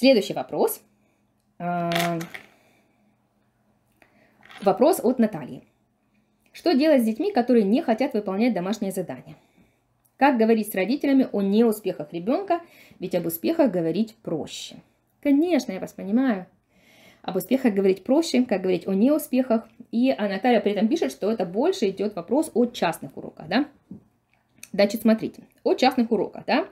Следующий вопрос. Вопрос от Натальи. Что делать с детьми, которые не хотят выполнять домашнее задание? Как говорить с родителями о неуспехах ребенка, ведь об успехах говорить проще. Конечно, я вас понимаю. Об успехах говорить проще, как говорить о неуспехах. И а Наталья при этом пишет, что это больше идет вопрос о частных уроках, да? Значит, смотрите, о частных уроках, да?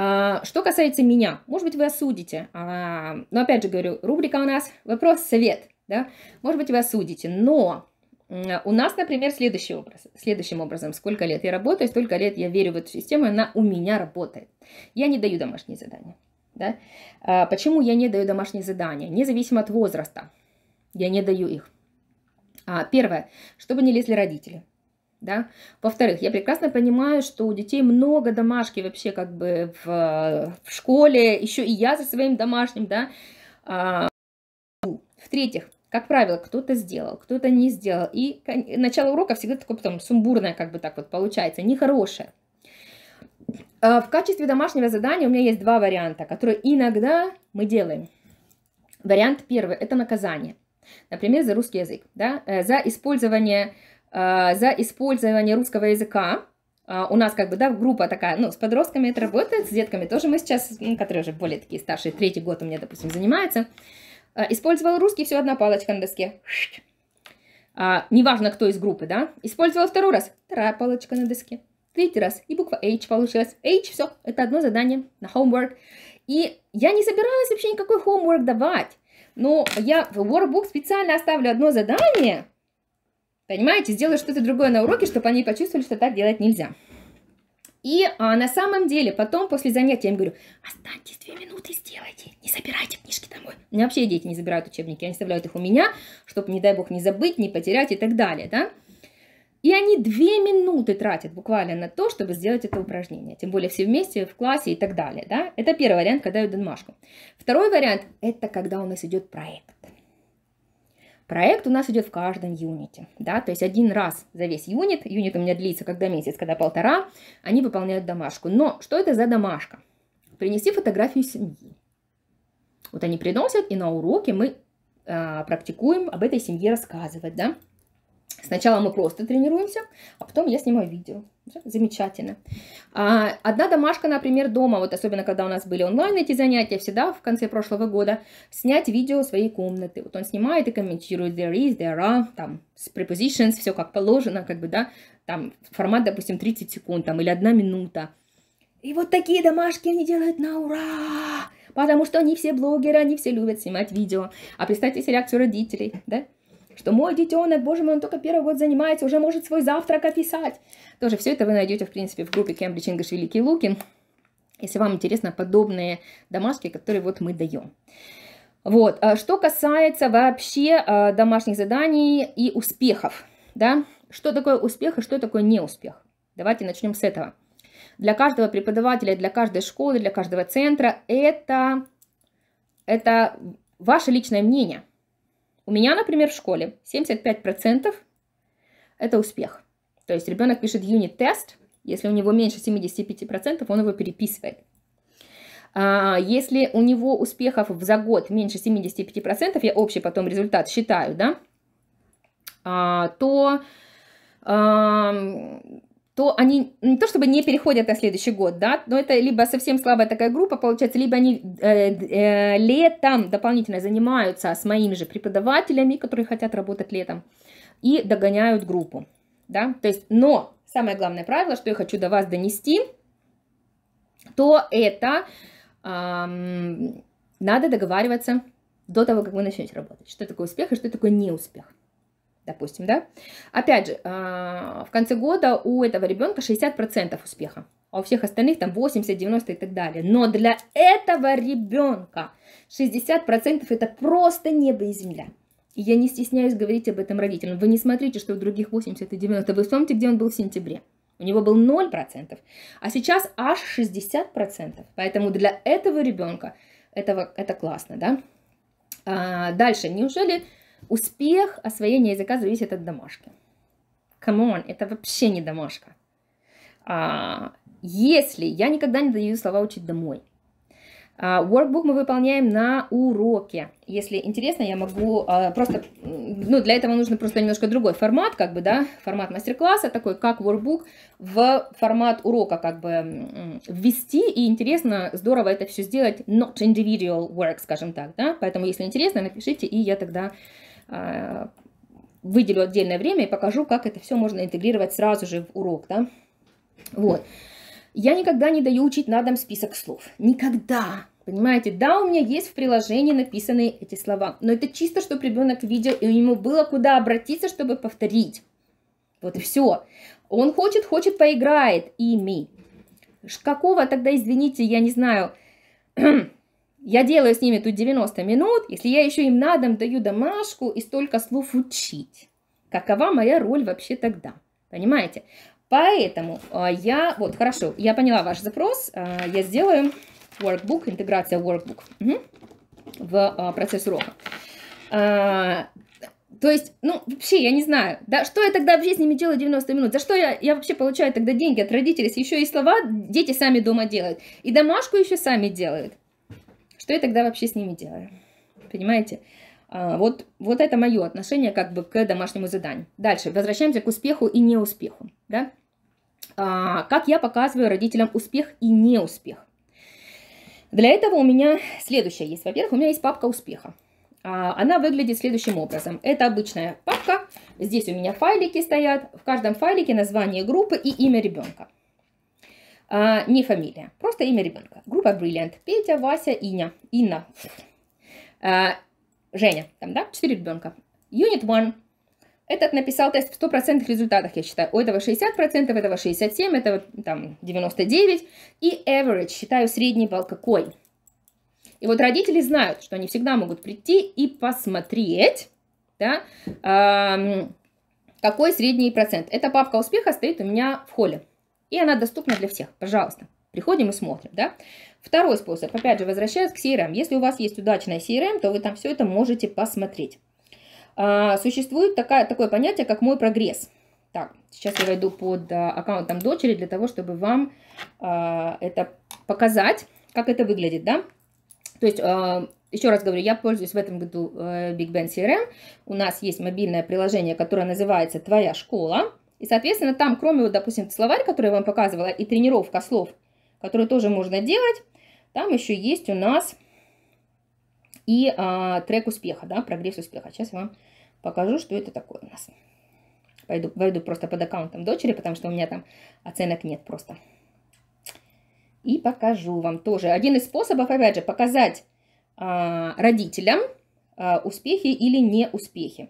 А, что касается меня, может быть, вы осудите, а, но опять же говорю, рубрика у нас вопрос-совет, да? Может быть, вы осудите, но у нас, например, следующий образ, следующим образом. Сколько лет я работаю, столько лет я верю в эту систему, она у меня работает. Я не даю домашние задания. Да? А, почему я не даю домашние задания? Независимо от возраста. Я не даю их. Первое, чтобы не лезли родители. Да? Во-вторых, я прекрасно понимаю, что у детей много домашки вообще как бы в, в школе, еще и я за своим домашним, да. А, в-третьих, как правило, кто-то сделал, кто-то не сделал. И начало урока всегда такое потом сумбурное, как бы так вот получается, нехорошее. А, в качестве домашнего задания у меня есть два варианта, которые иногда мы делаем. Вариант первый – это наказание. Например, за русский язык, да, э, за использование, за использование русского языка. А, у нас как бы, да, группа такая, ну, с подростками это работает, с детками тоже мы сейчас, которые уже более такие старшие, третий год у меня, допустим, занимаются. А, использовал русский, все одна палочка на доске. А, неважно, кто из группы, да. Использовал второй раз, вторая палочка на доске. Третий раз, и буква H получилась. H, все, это одно задание на homework. И я не собиралась вообще никакой homework давать. Но я в workbook специально оставлю одно задание. Понимаете, сделаю что-то другое на уроке, чтобы они почувствовали, что так делать нельзя. И а, на самом деле потом после занятия я им говорю, останьтесь две минуты, сделайте, не забирайте книжки домой. У меня вообще дети не забирают учебники, они оставляют их у меня, чтобы, не дай бог, не забыть, не потерять и так далее, да. И они две минуты тратят буквально на то, чтобы сделать это упражнение. Тем более все вместе в классе и так далее. Да? Это первый вариант, когда дают домашку. Второй вариант – это когда у нас идет проект. Проект у нас идет в каждом юните, да, то есть один раз за весь юнит, юнит у меня длится когда месяц, когда полтора, они выполняют домашку. Но что это за домашка? Принести фотографию семьи. Вот они приносят, и на уроке мы э, практикуем об этой семье рассказывать, да. Сначала мы просто тренируемся, а потом я снимаю видео. Замечательно. А, одна домашка, например, дома, вот особенно когда у нас были онлайн эти занятия, всегда в конце прошлого года, снять видео своей комнаты. Вот он снимает и комментирует there is, there are, там, с prepositions, все как положено, как бы, да, там, формат, допустим, 30 секунд, там, или одна минута. И вот такие домашки они делают на ура! Потому что они все блогеры, они все любят снимать видео. А представьте себе реакцию родителей, да? Что мой детенок, боже мой, он только первый год занимается, уже может свой завтрак описать. Тоже все это вы найдете, в принципе, в группе Cambridge English Великий Лукин, если вам интересно подобные домашки, которые вот мы даем. Вот, а что касается вообще а, домашних заданий и успехов, да, что такое успех и что такое неуспех? Давайте начнем с этого. Для каждого преподавателя, для каждой школы, для каждого центра это, это ваше личное мнение. У меня, например, в школе 75% это успех. То есть ребенок пишет юнит-тест, если у него меньше 75%, он его переписывает. А, если у него успехов за год меньше 75%, я общий потом результат считаю, да, а, то то они не то чтобы не переходят на следующий год, да, но это либо совсем слабая такая группа, получается, либо они э, э, летом дополнительно занимаются с моими же преподавателями, которые хотят работать летом, и догоняют группу, да, то есть, но самое главное правило, что я хочу до вас донести, то это эм, надо договариваться до того, как вы начнете работать, что такое успех и что такое неуспех допустим, да. Опять же, а, в конце года у этого ребенка 60% успеха, а у всех остальных там 80, 90 и так далее. Но для этого ребенка 60% это просто небо и земля. И я не стесняюсь говорить об этом родителям. Вы не смотрите, что у других 80 и 90. Вы вспомните, где он был в сентябре. У него был 0%, а сейчас аж 60%. Поэтому для этого ребенка этого, это классно, да? А, дальше, неужели Успех освоения языка зависит от домашки. Come on, это вообще не домашка. А, если я никогда не даю слова учить домой, А, workbook мы выполняем на уроке. Если интересно, я могу а, просто, ну, для этого нужно просто немножко другой формат, как бы, да, формат мастер-класса, такой, как workbook, в формат урока, как бы, ввести, и интересно, здорово это все сделать, not individual work, скажем так, да, поэтому, если интересно, напишите, и я тогда выделю отдельное время и покажу, как это все можно интегрировать сразу же в урок, да, вот. Я никогда не даю учить на дом список слов. Никогда. Понимаете, да, у меня есть в приложении написаны эти слова, но это чисто, чтобы ребенок видел, и ему было куда обратиться, чтобы повторить. Вот и все. Он хочет, хочет, поиграет ими. Какого тогда, извините, я не знаю, я делаю с ними тут 90 минут, если я еще им на дом даю домашку и столько слов учить. Какова моя роль вообще тогда? Понимаете? Поэтому а, я, вот, хорошо, я поняла ваш запрос, а, я сделаю workbook, интеграция workbook угу, в а, процесс урока. То есть, ну, вообще, я не знаю, да, что я тогда вообще с ними делаю 90 минут? За что я, я вообще получаю тогда деньги от родителей, еще и слова дети сами дома делают, и домашку еще сами делают? Что я тогда вообще с ними делаю? Понимаете? Вот, вот это мое отношение как бы к домашнему заданию. Дальше, возвращаемся к успеху и неуспеху. Да? А, как я показываю родителям успех и неуспех. Для этого у меня следующее есть. Во-первых, у меня есть папка успеха. А, она выглядит следующим образом. Это обычная папка. Здесь у меня файлики стоят. В каждом файлике название группы и имя ребенка. А, не фамилия, просто имя ребенка. Группа Brilliant. Петя, Вася, Иня. Инна. Женя. Там, да? Четыре ребенка. Unit 1. Этот написал тест в 100% результатах, я считаю. У этого 60%, этого 67%, этого там 99%. И average, считаю средний балл какой. И вот родители знают, что они всегда могут прийти и посмотреть, да, эм, какой средний процент. Эта папка успеха стоит у меня в холле. И она доступна для всех. Пожалуйста, приходим и смотрим, да. Второй способ, опять же, возвращаясь к CRM. Если у вас есть удачная CRM, то вы там все это можете посмотреть. А, существует такая, такое понятие, как мой прогресс. Так, сейчас я войду под а, аккаунтом дочери для того, чтобы вам а, это показать, как это выглядит, да. То есть, а, еще раз говорю, я пользуюсь в этом году а, Big Bang CRM. У нас есть мобильное приложение, которое называется «Твоя школа». И, соответственно, там, кроме, вот, допустим, словарь, который я вам показывала, и тренировка слов, которую тоже можно делать, там еще есть у нас и а, трек успеха, да, прогресс успеха. Сейчас я вам покажу, что это такое у нас. Пойду, войду просто под аккаунтом дочери, потому что у меня там оценок нет просто. И покажу вам тоже. Один из способов, опять же, показать а, родителям а, успехи или неуспехи.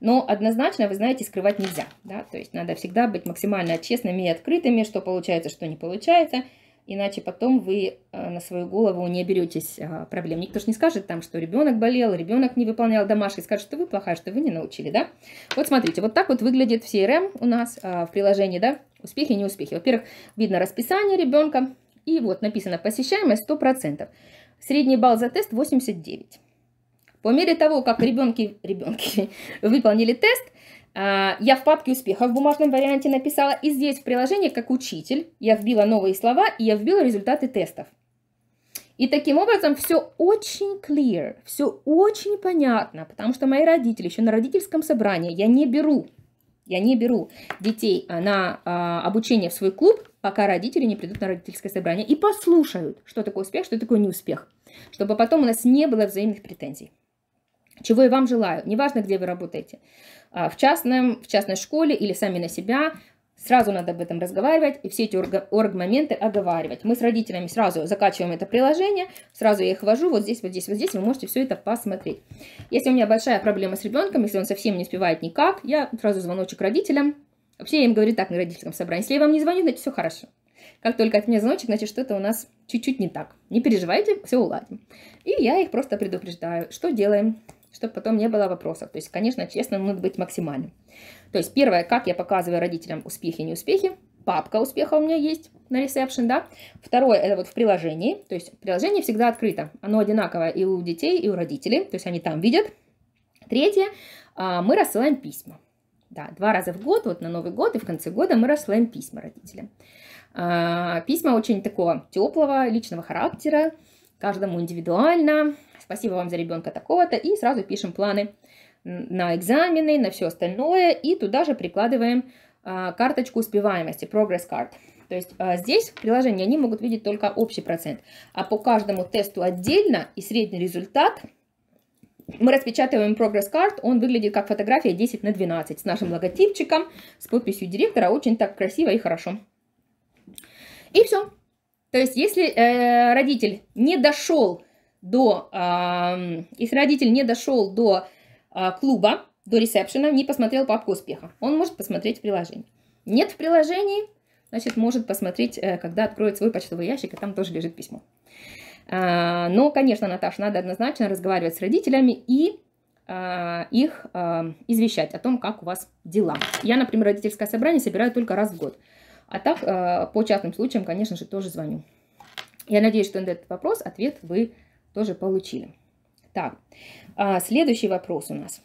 Но однозначно, вы знаете, скрывать нельзя. Да? То есть надо всегда быть максимально честными и открытыми, что получается, что не получается иначе потом вы э, на свою голову не беретесь а, проблем. Никто же не скажет там, что ребенок болел, ребенок не выполнял домашки, скажет, что вы плохая, что вы не научили, да? Вот смотрите, вот так вот выглядит в CRM у нас а, в приложении, да, успехи и неуспехи. Во-первых, видно расписание ребенка, и вот написано посещаемость 100%. Средний балл за тест 89. По мере того, как ребенки, ребенки выполнили тест, а, я в папке успехов в бумажном варианте написала, и здесь в приложении, как учитель, я вбила новые слова, и я вбила результаты тестов. И таким образом все очень clear, все очень понятно, потому что мои родители еще на родительском собрании, я не беру, я не беру детей а, на а, обучение в свой клуб, пока родители не придут на родительское собрание и послушают, что такое успех, что такое неуспех, чтобы потом у нас не было взаимных претензий. Чего я вам желаю, неважно, где вы работаете. А, в, частном, в частной школе или сами на себя. Сразу надо об этом разговаривать и все эти орг-моменты оговаривать. Мы с родителями сразу закачиваем это приложение, сразу я их ввожу, вот здесь, вот здесь, вот здесь, вы можете все это посмотреть. Если у меня большая проблема с ребенком, если он совсем не успевает никак, я сразу звоночек родителям. Вообще я им говорю так на родительском собрании, если я вам не звоню, значит все хорошо. Как только от меня звоночек, значит что-то у нас чуть-чуть не так. Не переживайте, все уладим. И я их просто предупреждаю, что делаем чтобы потом не было вопросов. То есть, конечно, честно, надо быть максимальным. То есть, первое, как я показываю родителям успехи и неуспехи. Папка успеха у меня есть на ресепшн, да. Второе, это вот в приложении. То есть, приложение всегда открыто. Оно одинаковое и у детей, и у родителей. То есть, они там видят. Третье, а, мы рассылаем письма. Да, два раза в год, вот на Новый год и в конце года мы рассылаем письма родителям. А, письма очень такого теплого, личного характера. Каждому индивидуально. Спасибо вам за ребенка такого-то. И сразу пишем планы на экзамены, на все остальное. И туда же прикладываем а, карточку успеваемости, Progress Card. То есть а, здесь в приложении они могут видеть только общий процент. А по каждому тесту отдельно и средний результат мы распечатываем Card. Он выглядит как фотография 10 на 12 с нашим логотипчиком, с подписью директора. Очень так красиво и хорошо. И все. То есть если э, родитель не дошел до, э, если родитель не дошел до э, клуба, до ресепшена, не посмотрел папку успеха, он может посмотреть в приложении. Нет в приложении, значит, может посмотреть, э, когда откроет свой почтовый ящик, и там тоже лежит письмо. Э, но, конечно, Наташа, надо однозначно разговаривать с родителями и э, их извещать о том, как у вас дела. Я, например, родительское собрание собираю только раз в год. А так, э, по частным случаям, конечно же, тоже звоню. Я надеюсь, что на этот вопрос ответ вы тоже получили. Так, а, следующий вопрос у нас.